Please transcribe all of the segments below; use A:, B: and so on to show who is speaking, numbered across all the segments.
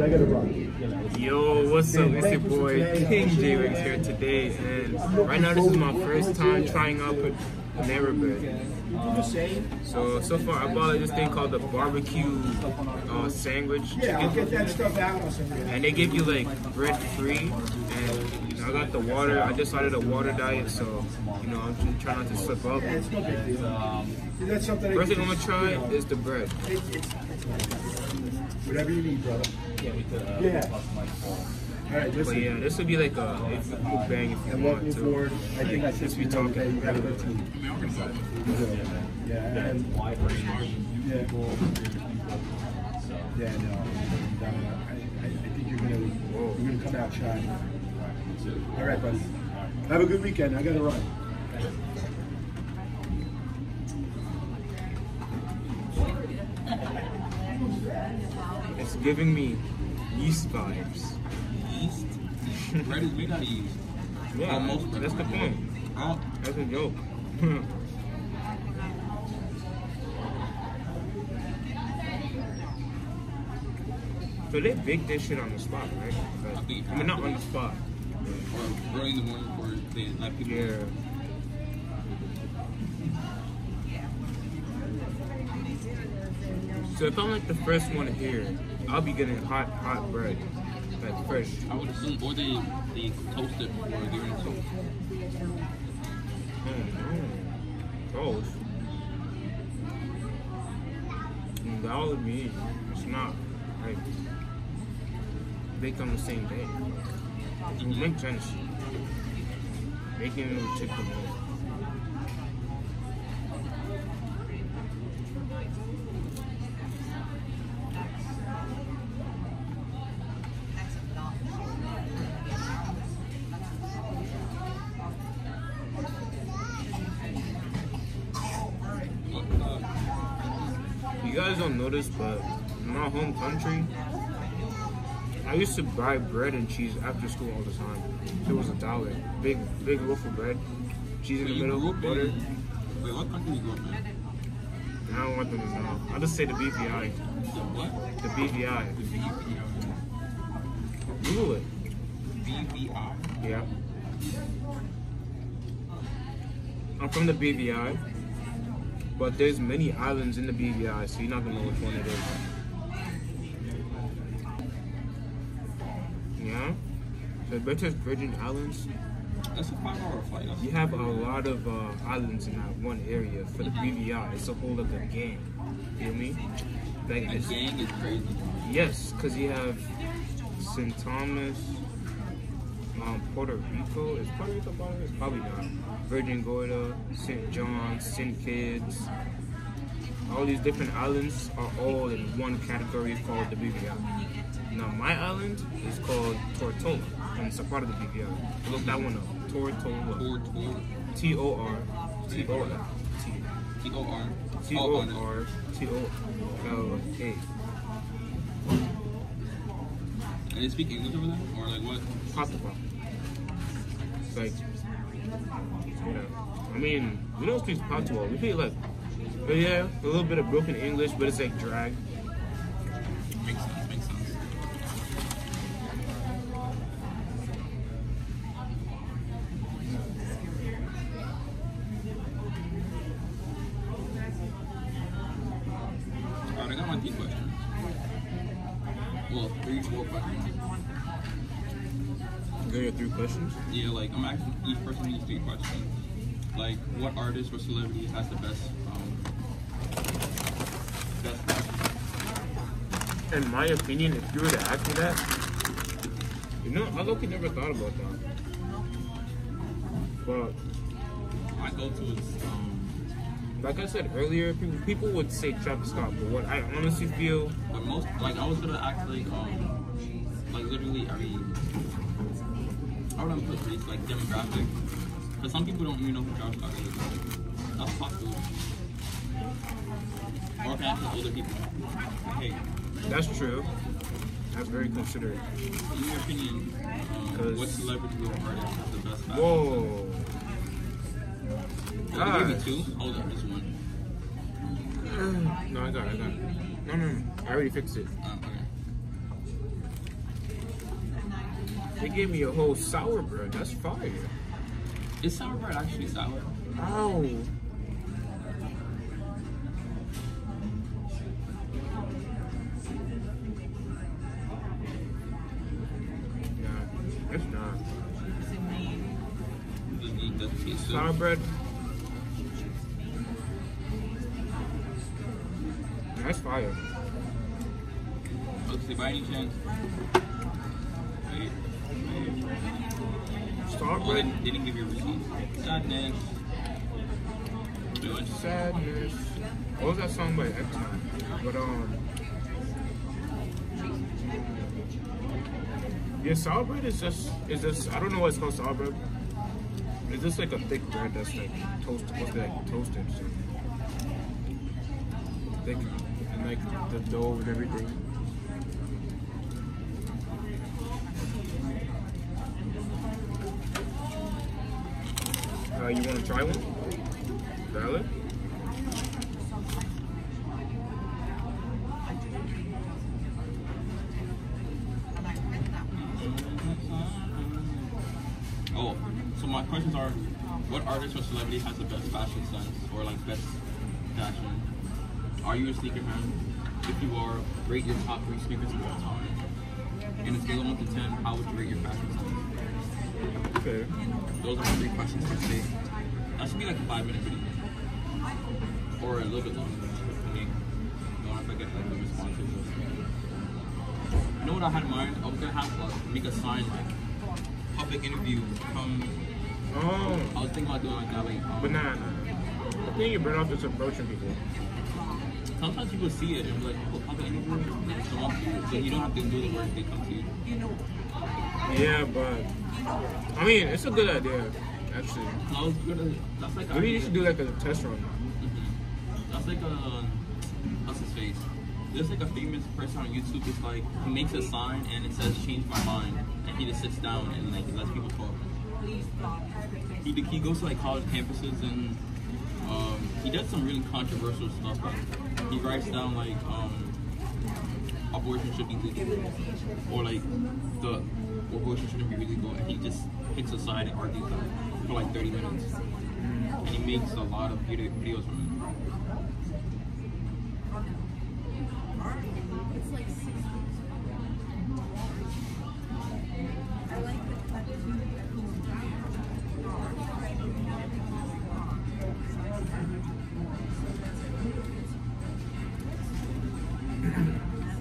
A: but I gotta run.
B: Yo, what's up? It's your
A: Thank you for
B: boy. King J Wiggs here today, and right now this is my first time trying out Panera Bread. So so far I bought this thing called the barbecue uh, sandwich
A: Yeah, I'll
B: chicken,
A: get that stuff out. I'll send you.
B: and they give you like bread free, and I got the water. I just started a water diet, so you know I'm just trying not to slip up.
A: Yeah, it's no big deal. That's
B: First thing I'm gonna try is the bread.
A: Whatever you need, brother. Yeah. All right,
B: But yeah, this would be like a bang if you
A: And
B: want
A: welcome
B: to.
A: aboard. I think I
B: should
A: said
B: since we
A: to you the
B: talking.
A: day, you got a good team. Yeah, and yeah, yeah, no. uh, I, I, I think you're gonna, you're gonna come out shining. All right, buddy. Have a good weekend. I gotta run.
B: It's giving me yeast vibes.
C: Yeast. Bread is made out of yeast.
B: Yeah,
C: Almost.
B: that's the point.
C: Oh,
B: That's a joke. so they bake this shit on the spot, right? Like, I mean, not on the spot.
C: Early in the morning for they let people.
B: Yeah. So if I'm like the first one here, I'll be getting hot, hot bread, like fresh.
C: I would assume, or they they toast it before they're in toast.
B: Mm, Toast. Mm, That would be. It's not like baked on the same day. Make sense. Making it with chicken. You guys don't this, but in my home country, I used to buy bread and cheese after school all the time. It was a dollar. Big, big loaf of bread, cheese in the middle, butter.
C: in. Wait, what country you in?
B: And I don't want them to know. I'll just say the BVI.
C: The what?
B: The BVI.
C: The BVI.
B: Google it.
C: BVI.
B: Yeah. I'm from the BVI, but there's many islands in the BVI, so you're not gonna know which one it is. So British Virgin Islands,
C: That's a five-hour flight. That's
B: you have a lot of uh, islands in that one area for the BVI. It's a whole other gang. You know me? Like,
C: the
B: it's-
C: gang is crazy.
B: Yes, because you have St. Thomas, um, Puerto Rico. Is Puerto Rico part of it? Probably not. Virgin Gorda, St. John's, St. Kitts. All these different islands are all in one category called the BVI. Now, my island is called Tortola, and it's a part of the BVI. Look that one up. Tortola. T O R T O L T.
C: T O R.
B: T O. R T O L A.
C: And they speak English over there, or like what?
B: Patois. Like, yeah. I mean, we don't speak Patois. We speak like, but yeah, a little bit of broken English, but it's like drag.
C: Three questions. Yeah, like I'm asking each person these three questions. Like, what artist or celebrity has the best, um, best rap?
B: In my opinion, if you were to ask me that, you know, I look never thought about that. But
C: My go-to is, um,
B: like I said earlier, people, people would say Travis Scott, but what I honestly feel,
C: but most, like, I was gonna ask, like, um, like, literally, I mean, how would I put this, like, demographic? Because some people don't even know who Travis Scott is. That's possible. Or can ask older people? Hey,
B: that's true. That's very considerate.
C: in your opinion, um,
B: 'Cause-
C: what celebrity or artist has the best fashion?
B: Whoa.
C: Oh, you gave me two? Hold on, just one.
B: No, I got it, I got it. No, no, no. I already fixed it.
C: Oh,
B: They gave me a whole sour bread. That's fire.
C: Is sour bread actually sour?
B: Oh. It's not.
C: Does it doesn't?
B: Sour bread. That's fire.
C: Let's see, by any chance.
B: Sour
C: Oh, they,
B: bread.
C: they didn't give you a receipt. Sadness. Doing
B: Sadness. What was that song by X-Man? But um. Yeah, sour bread is just is just I don't know why it's called sour bread. It's just like a thick bread that's like toast supposed to be like toasted. So. Thick and like the dough and everything. Uh, you want to try one? Valid?
C: Oh, so my questions are: What artist or celebrity has the best fashion sense, or like best fashion? Are you a sneaker fan? If you are, rate your top three sneakers of all time. In a scale of one to ten, how would you rate your fashion sense?
B: Okay.
C: Those are my three questions for today. That should be like a five minute video. Or a little bit longer. I mean, don't want to forget like the responses. You know what I had in mind? I was gonna have like make a sign like public interview. Come.
B: Oh,
C: I was thinking about doing like that. Like, um,
B: but nah, nah. I think you're better off just approaching people.
C: sometimes people see it and be like, oh, public interview. So you don't have to do the work. They come to you.
B: Yeah, but I mean, it's a good idea, actually.
C: I was gonna. That's like.
B: Maybe you should do like a test run.
C: Mhm. That's like a what's his face? There's like a famous person on YouTube. It's like he makes a sign and it says "Change my mind," and he just sits down and like lets people talk. He he goes to like college campuses and um, he does some really controversial stuff. Like he writes down like um, abortion should be legal or like the abortion shouldn't be legal, and he just picks a side and argues them for like 30 minutes. And he makes a lot of video- videos from it.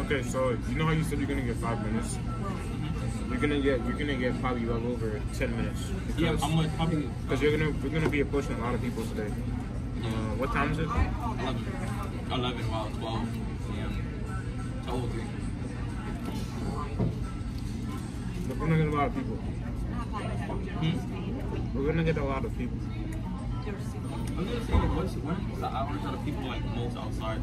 B: Okay, so you know how you said you're gonna get five minutes? You're gonna get you're gonna get probably well over ten minutes.
C: Yeah,
B: Because
C: I'm like probably
B: because you're gonna we're gonna be approaching a lot of people today. Uh, what time is it?
C: 11. 11, wow, 12 p.m. 12 3.
B: We're gonna get a lot of people.
C: Hmm?
B: We're gonna get a lot of people.
C: I was gonna say, like, what's, when's the average of people like most outside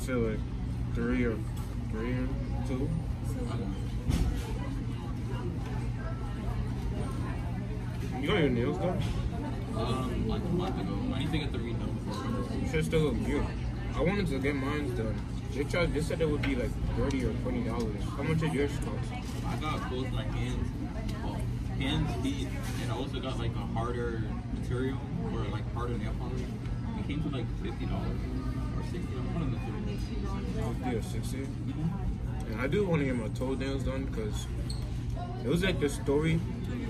B: would say like three or three or two. You got your nails done?
C: Um, like a month ago. I to get the redone before
B: You should still look. I wanted to get mine done. They tried. They said it would be like thirty or twenty dollars. How much did yours cost?
C: I got both my hands, well, hands, feet, and I also got like a harder material or like harder nail polish. It came to like fifty dollars the two.
B: Sixty. And I do want to get my toenails done because it was like this story.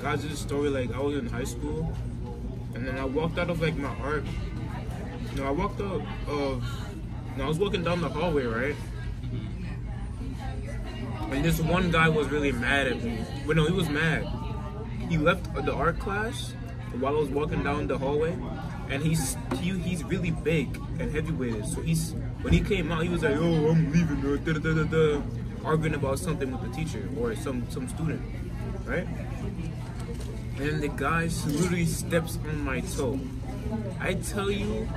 B: Guys, this story like I was in high school, and then I walked out of like my art. No, I walked out of. No, I was walking down the hallway, right? And this one guy was really mad at me. But no, he was mad. He left the art class while I was walking down the hallway, and he's he, he's really big and heavyweighted. So he's when he came out, he was like, "Oh, I'm leaving," uh, da, da, da, da, arguing about something with the teacher or some some student, right? And the guy literally steps on my toe. I tell you,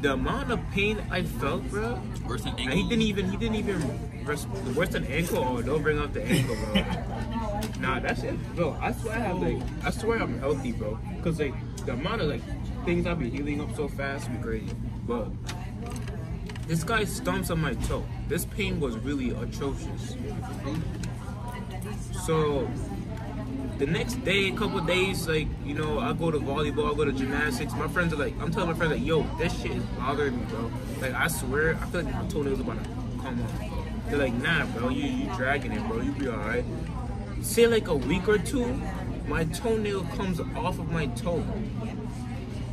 B: the amount of pain I felt, bro.
C: Worse than
B: And he didn't even he didn't even worse, worse than ankle. Oh, don't bring up the ankle, bro. nah, that's it, bro. I swear I have like, I swear I'm healthy, bro. Cause like the amount of like things I be healing up so fast be crazy. But this guy stumps on my toe. This pain was really atrocious. So the next day, a couple days, like you know, I go to volleyball, I go to gymnastics. My friends are like, I'm telling my friends like, yo, this shit is bothering me, bro. Like I swear, I feel like my toenails about to come off. They're like, nah, bro, you you dragging it, bro. You be alright. Say like a week or two, my toenail comes off of my toe.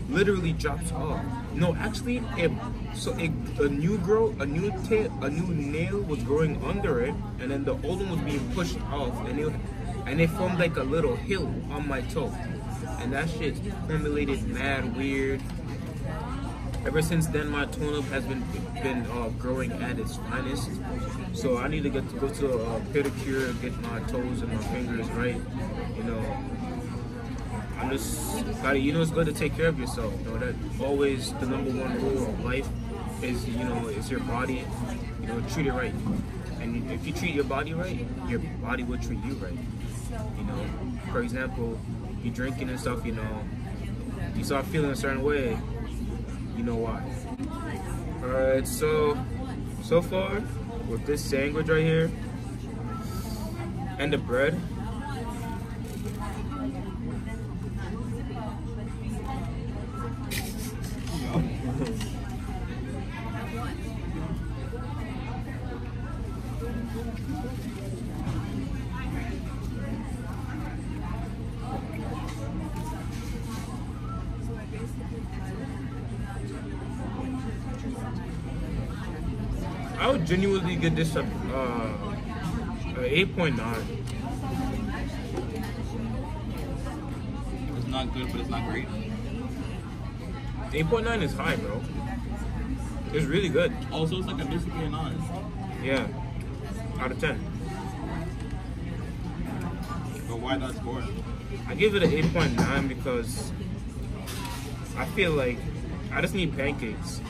B: Literally drops off. No, actually, it so it, a new grow, a new tail, a new nail was growing under it, and then the old one was being pushed off, and it and it formed like a little hill on my toe, and that shit formulated mad weird. Ever since then, my toenail has been been uh, growing at its finest. So I need to get to go to a pedicure, get my toes and my fingers right. You know, I'm just gotta, you know, it's good to take care of yourself. You know that always the number one rule of life is, you know, is your body. You know, treat it right. And if you treat your body right, your body will treat you right. You know, for example, you drinking and stuff. You know, you start feeling a certain way. You know why. All right, so so far with this sandwich right here and the bread. I would genuinely give this a uh, a 8.9.
C: It's not good, but it's not great.
B: 8.9 is high, bro. It's really good.
C: Also, it's like a a nine.
B: Yeah. Out of 10.
C: But why that score?
B: I give it an 8.9 because I feel like I just need pancakes.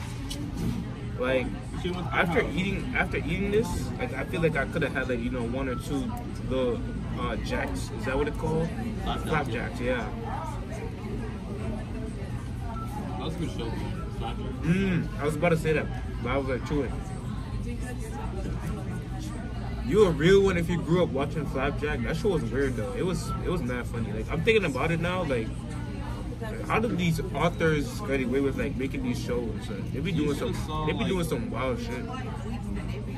B: Like
C: Went to
B: after
C: Warehouse.
B: eating after eating this, like I feel like I could have had like you know one or two little uh, jacks. Is that what it's called?
C: Flapjacks.
B: Flapjacks, yeah.
C: That was a good show.
B: Mm, I was about to say that, but I was like chewing. You a real one if you grew up watching Flapjack. That show was weird though. It was it was not funny. Like I'm thinking about it now. Like, like, how do these authors get away with like making these shows? Like, they be doing some they be doing some wild shit.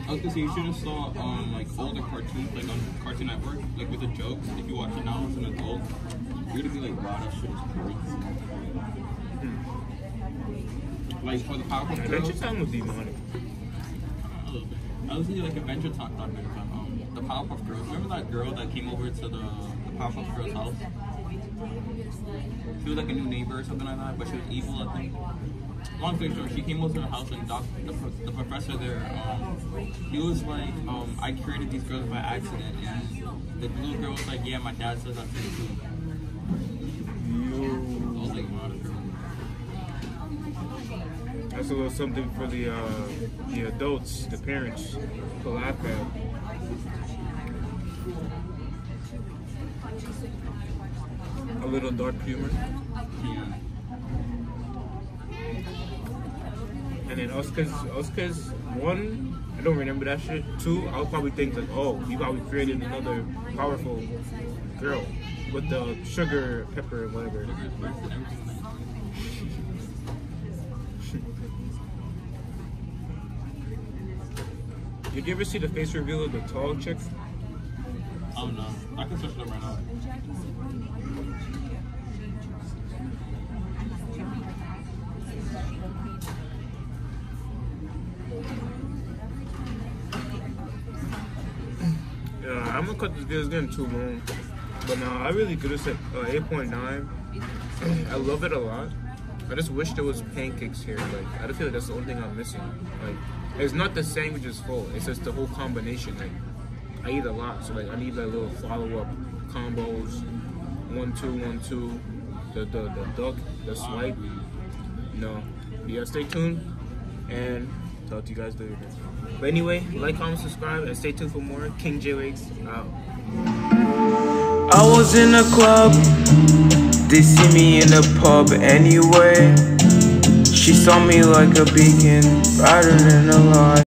C: I was gonna say you should have saw um like older cartoons like on Cartoon Network, like with the jokes. If you watch it now as an adult, you're gonna be like, wow, that shit is crazy. Like for the Powerpuff
B: Adventure
C: Girls,
B: Time was demonic.
C: a little bit. I was thinking like Adventure Talk documentary time. Um, the Powerpuff Girls. Remember that girl that came over to the, Powerpuff Girls house? She was like a new neighbor or something like that, but she was evil, I think. Long story short, she came over to the house and doc, the, the professor there, um, he was like, um, I created these girls by accident. And the little girl was like, yeah, my dad says to me too. That's
B: a little something for the uh, the adults, the parents, to laugh at. Little dark humor. And then Oscars, Oscars, one, I don't remember that shit. Two, I'll probably think like, oh, you probably created another powerful girl with the sugar, pepper, whatever.
C: And everything.
B: Did you ever see the face reveal of the tall chick?
C: I don't. I can it up right now.
B: Yeah, I'm gonna cut this video. It's getting too long. But no, I really could have said uh, 8.9. I love it a lot. I just wish there was pancakes here. Like I just feel like that's the only thing I'm missing. Like it's not the sandwich is full. It's just the whole combination. Like I eat a lot, so like I need like little follow up combos. One two one two. The the the duck, the swipe. You know. Yeah, stay tuned and
D: talk to you guys later. But anyway, like, comment, subscribe, and stay tuned for more. King J Wiggs out.
B: I was in a club, they see me in a pub anyway. She saw me like a beacon, brighter than a light.